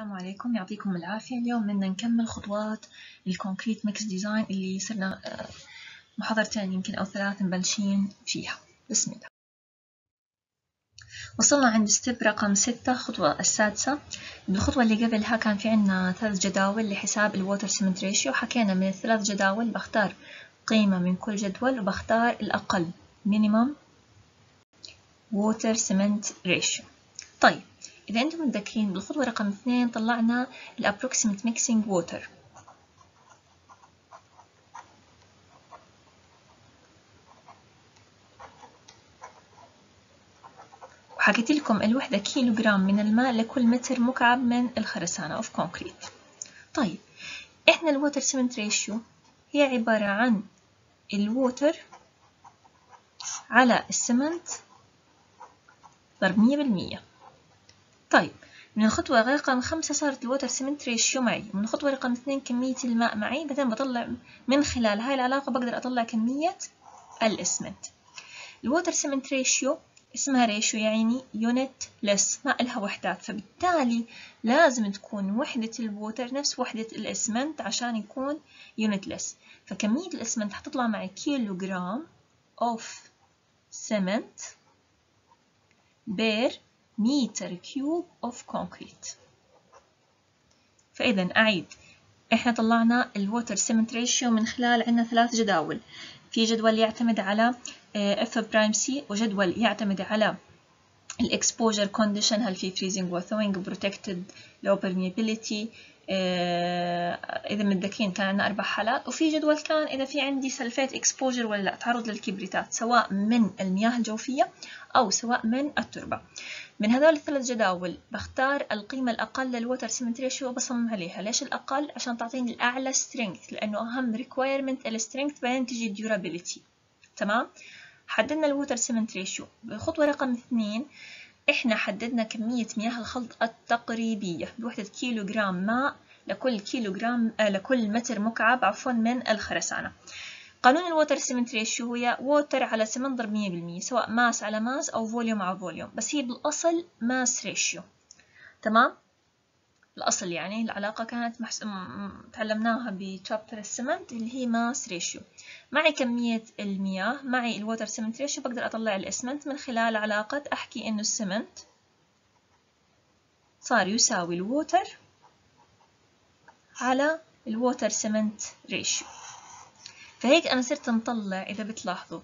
السلام عليكم. يعطيكم العافية. اليوم بدنا نكمل خطوات ال concrete mix design اللي صرنا آه، محاضرتين يمكن أو ثلاث مبلشين فيها. بسم الله. وصلنا عند step رقم ستة خطوة السادسة. بالخطوة اللي قبلها كان في عنا ثلاث جداول لحساب ال water cement ratio حكينا من الثلاث جداول بختار قيمة من كل جدول وبختار الأقل minimum water cement ratio. طيب إذا أنتم متذكرين بالخطوة رقم اثنين طلعنا ال approximate mixing water. وحكيت لكم الوحدة كيلو جرام من الماء لكل متر مكعب من الخرسانة of concrete طيب إحنا ال water cement ratio هي عبارة عن ال water على ال cement ضرب مية بالمية. طيب من الخطوة رقم خمسة صارت ال water cement ratio معي من الخطوة رقم اثنين كمية الماء معي. بعدين بطلع من خلال هاي العلاقة بقدر أطلع كمية الإسمنت. ال water cement ratio اسمها ratio يعني unitless ما إلها وحدات. فبالتالي لازم تكون وحدة ال water نفس وحدة الإسمنت عشان يكون unitless فكمية الإسمنت حتطلع معي كيلو جرام of cement per متر cube of concrete فإذا أعيد. إحنا طلعنا ال water cement ratio من خلال عندنا ثلاث جداول. في جدول يعتمد على f prime c وجدول يعتمد على ال exposure condition هل في freezing و thawing protected لو permeability آه، إذا متذكرين كان عندنا أربع حالات. وفي جدول كان إذا في عندي sulfate exposure ولا لا تعرض للكبريتات سواء من المياه الجوفية أو سواء من التربة. من هذول الثلاث جداول بختار القيمة الأقل لل water cement ratio وبصمم عليها ليش الأقل؟ عشان تعطيني الأعلى strength لأنه أهم requirement ال strength بعدين تجي ال durability تمام؟ حددنا ال water cement ratio بخطوة رقم اثنين إحنا حددنا كمية مياه الخلط التقريبية بوحدة كيلو جرام ماء لكل كيلو جرام آه لكل متر مكعب عفوا من الخرسانة قانون ال water cement ratio هي water على cement ضرب 100% سواء mass على mass أو volume على volume بس هي بالأصل mass ratio. تمام؟ الأصل يعني العلاقة كانت محس... تعلمناها ب chapter ال cement اللي هي mass ratio. معي كمية المياه معي ال water cement ratio بقدر أطلع الإسمنت من خلال علاقة أحكي إنه ال cement صار يساوي ال water على ال water cement ratio. فهيك أنا صرت نطلع إذا بتلاحظوا.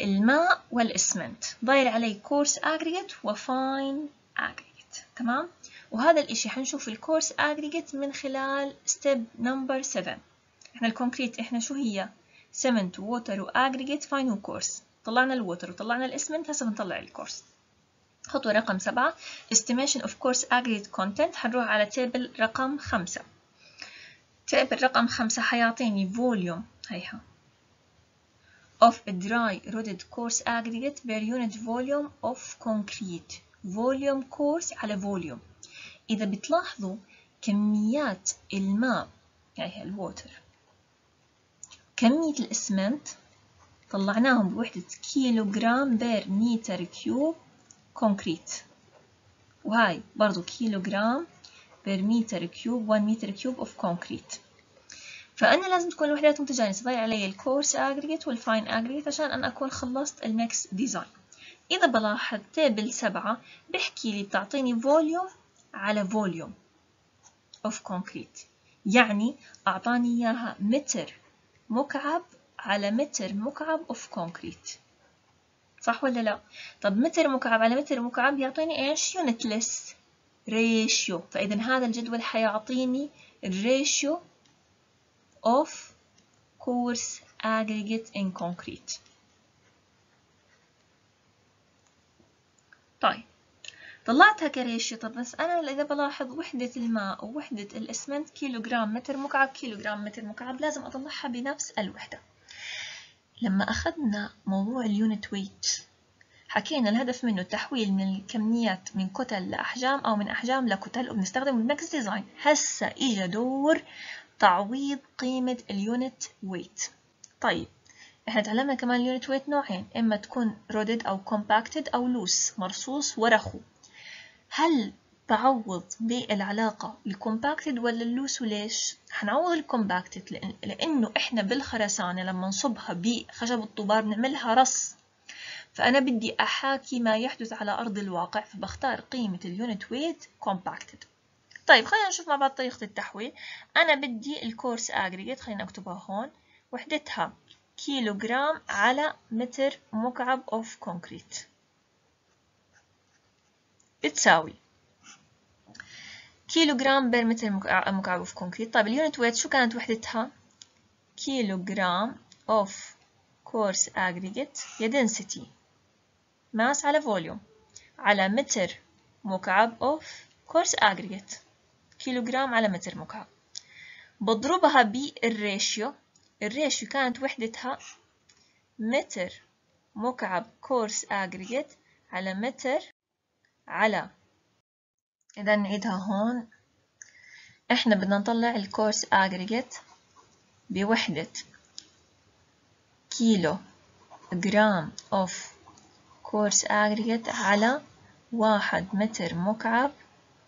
الماء والإسمنت. ضايل علي coarse aggregate و fine aggregate تمام؟ وهذا الإشي حنشوف ال coarse aggregate من خلال step number 7 إحنا ال concrete إحنا شو هي؟ cement water و aggregate fine و coarse طلعنا ال water وطلعنا الإسمنت هسه بنطلع ال coarse خطوة رقم سبعة estimation of coarse aggregate content. حنروح على table رقم خمسة. table رقم خمسة حيعطيني volume هيها of a dry rodded coarse aggregate per unit volume of concrete. Volume coarse على volume. إذا بتلاحظوا كميات الماء هي ال water كمية الإسمنت طلعناهم بوحدة كيلو جرام per متر cube concrete وهاي برضو كيلو جرام per متر cube 1 متر cube of concrete فأنا لازم تكون الوحدات متجانسة ضايل علي ال coarse aggregate وال fine aggregate عشان أنا أكون خلصت ال mix design إذا بلاحظ table سبعة بحكي لي بتعطيني volume على volume of concrete يعني أعطاني إياها متر مكعب على متر مكعب of concrete صح ولا لا؟ طب متر مكعب على متر مكعب يعطيني إيش؟ unitless ratio فإذا هذا الجدول حيعطيني ال ratio of coarse aggregate in concrete. طيب. طلعتها ك ratio طب بس أنا إذا بلاحظ وحدة الماء ووحدة الإسمنت كيلو جرام متر مكعب كيلو جرام متر مكعب لازم أطلعها بنفس الوحدة. لما أخذنا موضوع ال unit weight حكينا الهدف منه تحويل من الكميات من كتل لأحجام أو من أحجام لكتل وبنستخدم ال mix design. هسا إجا دور تعويض قيمة ال unit weight طيب إحنا تعلمنا كمان ال unit weight نوعين إما تكون rodded أو compacted أو loose مرصوص ورخو. هل بعوض بالعلاقة ال compacted ولا ال loose وليش؟ حنعوض ال compacted لأن لأنه إحنا بالخرسانة لما نصبها بخشب الطوبار بنعملها رص. فأنا بدي أحاكي ما يحدث على أرض الواقع فبختار قيمة ال unit weight compacted طيب خلينا نشوف مع بعض طريقة التحويل. أنا بدي ال coarse aggregate خلينا نكتبها هون. وحدتها كيلو جرام على متر مكعب of concrete بتساوي كيلو جرام per متر مكعب of concrete طيب ال unit weight شو كانت وحدتها؟ كيلو جرام of coarse aggregate يا density mass على volume على متر مكعب of coarse aggregate كيلو جرام على متر مكعب. بضربها بال ratio. ال ratio كانت وحدتها متر مكعب coarse aggregate على متر على. إذا نعيدها هون إحنا بدنا نطلع ال coarse aggregate بوحدة كيلو جرام of coarse aggregate على واحد متر مكعب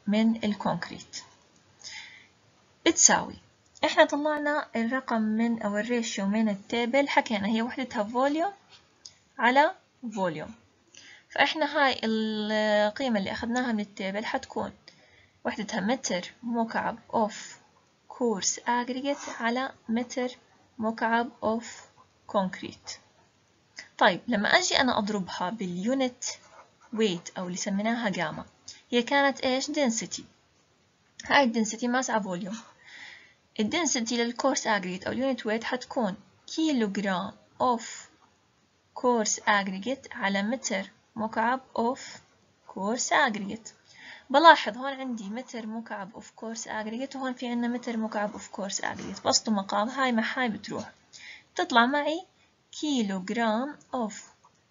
من ال concrete. بتساوي. إحنا طلعنا الرقم من أو ال ratio من ال table حكينا هي وحدتها volume على volume فإحنا هاي القيمة اللي أخذناها من ال table حتكون وحدتها متر مكعب of coarse aggregate على متر مكعب of concrete طيب لما أجي أنا أضربها بال unit weight أو اللي سميناها جاما هي كانت إيش؟ density. هاي ال density mass على volume ال density لل coarse aggregate أو ال unit weight حتكون كيلو جرام of coarse aggregate على متر مكعب of coarse aggregate بلاحظ هون عندي متر مكعب of coarse aggregate وهون في عندنا متر مكعب of coarse aggregate بسط ومقام هاي مع هاي بتروح بتطلع معي كيلو جرام of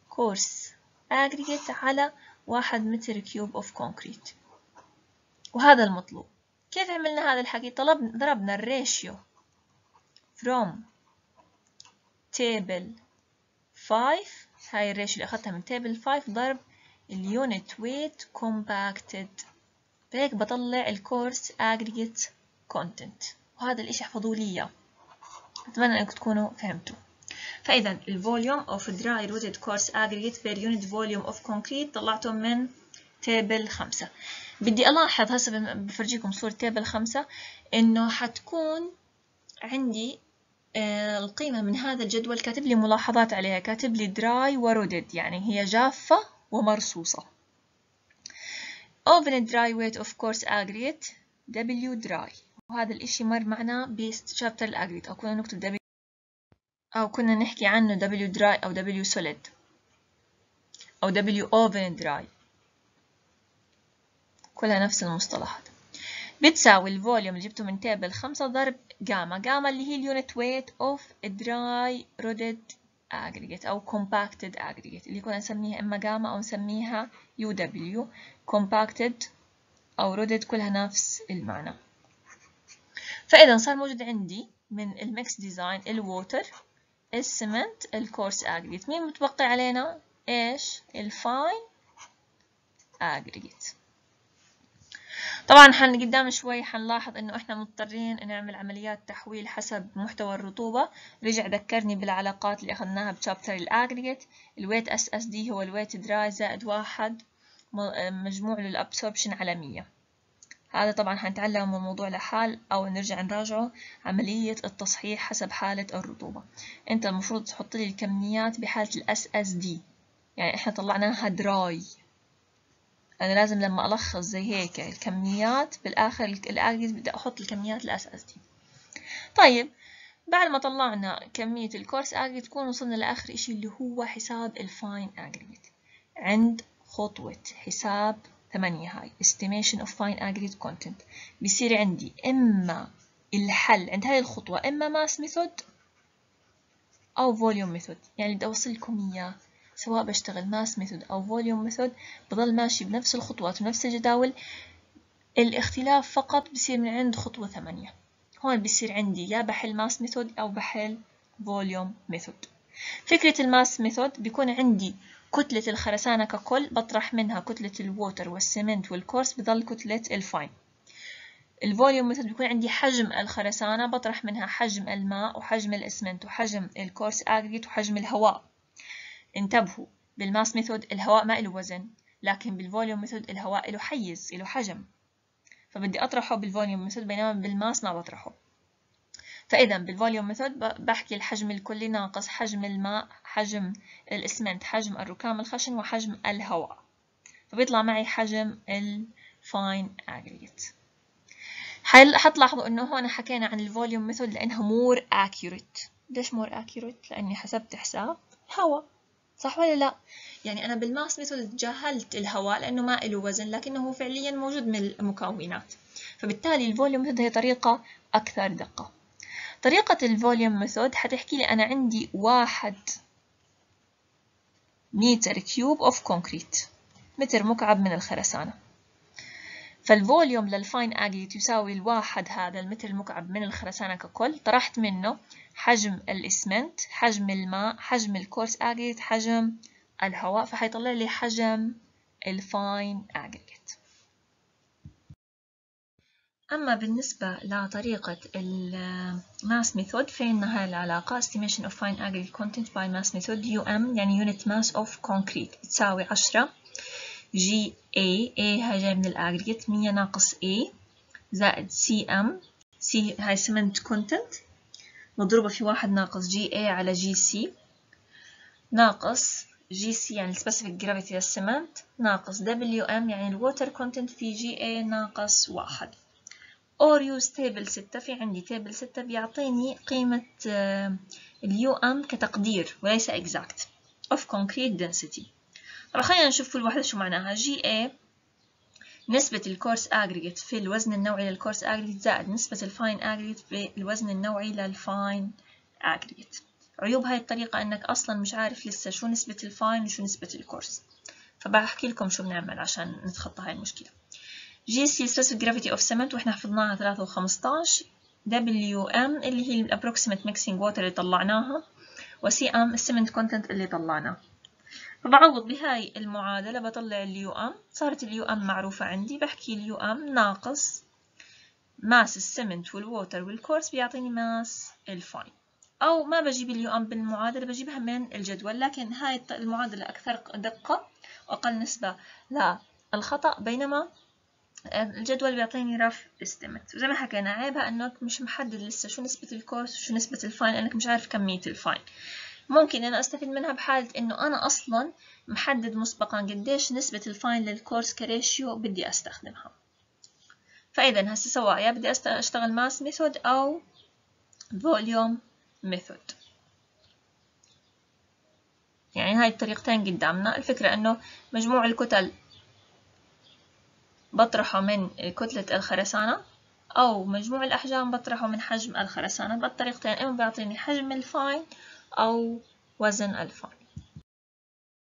coarse aggregate على واحد متر cube of concrete وهذا المطلوب كيف عملنا هذا الحكي؟ طلب ضربنا ال ratio from table 5 هاي ال ratio اللي أخذتها من table 5 ضرب ال unit weight compacted فهيك بطلع ال coarse aggregate content. وهذا الإشي احفظوه لي إياه. أتمنى أنكم تكونوا فهمتوا. فإذا ال volume of dry rodded coarse aggregate per unit volume of concrete طلعته من table 5 بدي ألاحظ هسه بفرجيكم صورة table 5 إنه حتكون عندي القيمة من هذا الجدول كاتب لي ملاحظات عليها كاتب لي dry ورودد يعني هي جافة ومرصوصة. Oven dry weight of course aggregate W dry. وهذا الإشي مر معنا بشابتر الأجريت أو كنا نكتب W أو كنا نحكي عنه W dry أو W solid أو W oven dry. كلها نفس المصطلحات. بتساوي ال volume اللي جبته من table خمسة ضرب gamma. gamma اللي هي ال unit weight of dry rodded aggregate أو compacted aggregate اللي كنا نسميها إما جاما أو نسميها UW compacted أو rodded كلها نفس المعنى. فإذا صار موجود عندي من الميكس ديزاين الووتر السمنت الكورس aggregate. مين متبقي علينا؟ إيش؟ ال fine aggregate. طبعا حن قدام شوي حنلاحظ إنه إحنا مضطرين نعمل عمليات تحويل حسب محتوى الرطوبة. رجع ذكرني بالعلاقات اللي أخذناها ب chapter ال aggregate ال weight SSD هو ال weight dry زائد واحد مجموع لل absorption على مية هذا طبعا حنتعلم الموضوع لحال أو نرجع نراجعه. عملية التصحيح حسب حالة الرطوبة. أنت المفروض تحط لي الكميات بحالة ال SSD يعني إحنا طلعناها dry أنا لازم لما ألخص زي هيك الكميات بالآخر الأجز بدي أحط الكميات ال SSD طيب بعد ما طلعنا كمية ال coarse aggregate تكون وصلنا لآخر إشي اللي هو حساب ال fine aggregate عند خطوة حساب ثمانية هاي estimation of fine aggregate content. بيصير عندي إما الحل عند هاي الخطوة إما mass method أو volume method يعني بدي أوصل لكم إياه. سواء بشتغل mass method أو volume method بضل ماشي بنفس الخطوات ونفس الجداول. الاختلاف فقط بصير من عند خطوة ثمانية. هون بصير عندي يا بحل mass method أو بحل volume method. فكرة ال mass method بيكون عندي كتلة الخرسانة ككل بطرح منها كتلة ال water وال cement وال coarse بضل كتلة ال fine. ال volume method بيكون عندي حجم الخرسانة بطرح منها حجم الماء وحجم الاسمنت وحجم ال coarse aggregate وحجم الهواء. انتبهوا بال mass method الهواء ما له وزن لكن بال volume method الهواء له حيز له حجم. فبدي أطرحه بال volume method بينما بال mass ما بطرحه. فإذا بال volume method بحكي الحجم الكلي ناقص حجم الماء حجم الإسمنت حجم الركام الخشن وحجم الهواء. فبيطلع معي حجم ال fine aggregate. حتلاحظوا إنه هون حكينا عن ال volume method لأنها more accurate ليش more accurate لأني حسبت حساب هواء. صح ولا لا؟ يعني أنا بال mass method تجاهلت الهواء لأنه ما له وزن لكنه فعليا موجود من المكونات. فبالتالي ال volume method هي طريقة أكثر دقة. طريقة ال volume method حتحكي لي أنا عندي واحد متر cube of concrete متر مكعب من الخرسانة. فال volume لل fine aggregate يساوي الواحد هذا المتر المكعب من الخرسانة ككل. طرحت منه حجم الإسمنت حجم الماء حجم ال coarse aggregate حجم الهواء فحيطلع لي حجم ال fine aggregate أما بالنسبة لطريقة ال mass method فإنها العلاقة estimation of fine aggregate content by mass method UM يعني unit mass of concrete بتساوي عشرة GA هاي جاي من ال aggregate مية ناقص A زائد CM CM هاي cement content. مضروبة في واحد ناقص جي A على جي سي ناقص جي سي يعني specific gravity لل cement ناقص WM يعني ال water content في GA ناقص واحد. Or use table 6 في عندي table 6 بيعطيني قيمة ال UM كتقدير وليس exact. Of concrete density. خلينا نشوف كل واحدة شو معناها. GA نسبة ال coarse aggregate في الوزن النوعي لل coarse aggregate زائد نسبة ال fine aggregate في الوزن النوعي لل fine aggregate. عيوب هاي الطريقة إنك أصلا مش عارف لسه شو نسبة ال fine وشو نسبة ال coarse. فبحكي لكم شو بنعمل عشان نتخطى هاي المشكلة. GC specific gravity of cement وإحنا حفظناها 3 و15 WM اللي هي ال approximate mixing water اللي طلعناها و CM ال cement content اللي طلعناه. فبعوض بهاي المعادلة بطلع ال UM. صارت ال UM معروفة عندي بحكي ال UM ناقص mass ال cement وال water وال coarse بيعطيني mass ال fine أو ما بجيب ال UM بالمعادلة بجيبها من الجدول لكن هاي المعادلة أكثر دقة وأقل نسبة للخطأ بينما الجدول بيعطيني rough estimate وزي ما حكينا عيبها انك مش محدد لسه شو نسبة ال coarse وشو نسبة ال fine لأنك مش عارف كمية ال fine ممكن أنا أستفيد منها بحالة إنه أنا أصلا محدد مسبقا قديش نسبة ال fine لل coarse ك ratio بدي أستخدمها. فاذا هسه سواء يا بدي أشتغل mass method أو volume method يعني هاي الطريقتين قدامنا. الفكرة إنه مجموع الكتل بطرحه من كتلة الخرسانة أو مجموع الأحجام بطرحه من حجم الخرسانة. بالطريقتين إما بيعطيني حجم ال fine أو وزن الفاين